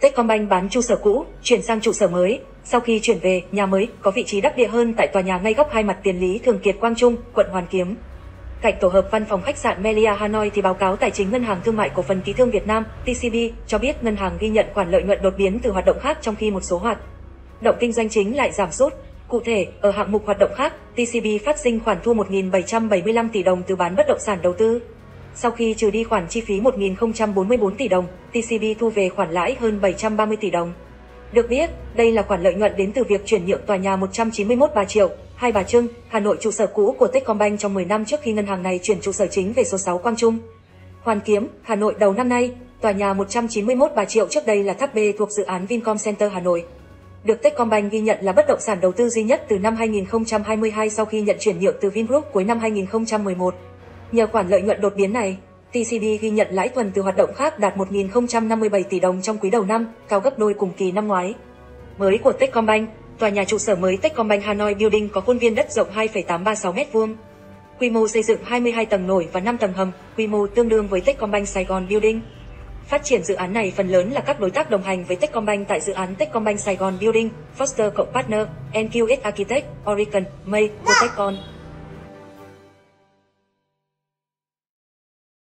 Techcombank bán trụ sở cũ, chuyển sang trụ sở mới. Sau khi chuyển về, nhà mới có vị trí đắc địa hơn tại tòa nhà ngay góc hai mặt tiền lý Thường Kiệt Quang Trung, quận Hoàn Kiếm. Cạnh tổ hợp văn phòng khách sạn Melia Hanoi thì báo cáo tài chính Ngân hàng Thương mại Cổ phần Ký thương Việt Nam (TCB) cho biết ngân hàng ghi nhận khoản lợi nhuận đột biến từ hoạt động khác trong khi một số hoạt động kinh doanh chính lại giảm sút. Cụ thể, ở hạng mục hoạt động khác, TCB phát sinh khoản thu 1.775 tỷ đồng từ bán bất động sản đầu tư. Sau khi trừ đi khoản chi phí 1.044 tỷ đồng, TCB thu về khoản lãi hơn 730 tỷ đồng. Được biết, đây là khoản lợi nhuận đến từ việc chuyển nhượng tòa nhà 191 Bà Triệu, Hai Bà Trưng, Hà Nội trụ sở cũ của Techcombank trong 10 năm trước khi ngân hàng này chuyển trụ sở chính về số 6 Quang Trung. Hoàn Kiếm, Hà Nội đầu năm nay, tòa nhà 191 Bà Triệu trước đây là tháp B thuộc dự án Vincom Center Hà Nội. Được Techcombank ghi nhận là bất động sản đầu tư duy nhất từ năm 2022 sau khi nhận chuyển nhượng từ Vingroup cuối năm 2011. Nhờ khoản lợi nhuận đột biến này, TCB ghi nhận lãi thuần từ hoạt động khác đạt 1.057 tỷ đồng trong quý đầu năm, cao gấp đôi cùng kỳ năm ngoái. Mới của Techcombank, tòa nhà trụ sở mới Techcombank Hanoi Building có khuôn viên đất rộng 2,836 m2. Quy mô xây dựng 22 tầng nổi và 5 tầng hầm, quy mô tương đương với Techcombank Sài Gòn Building. Phát triển dự án này phần lớn là các đối tác đồng hành với Techcombank tại dự án Techcombank Sài Gòn Building, Foster Cộng Partner, NQS Architect, Oricon, May, Protecon.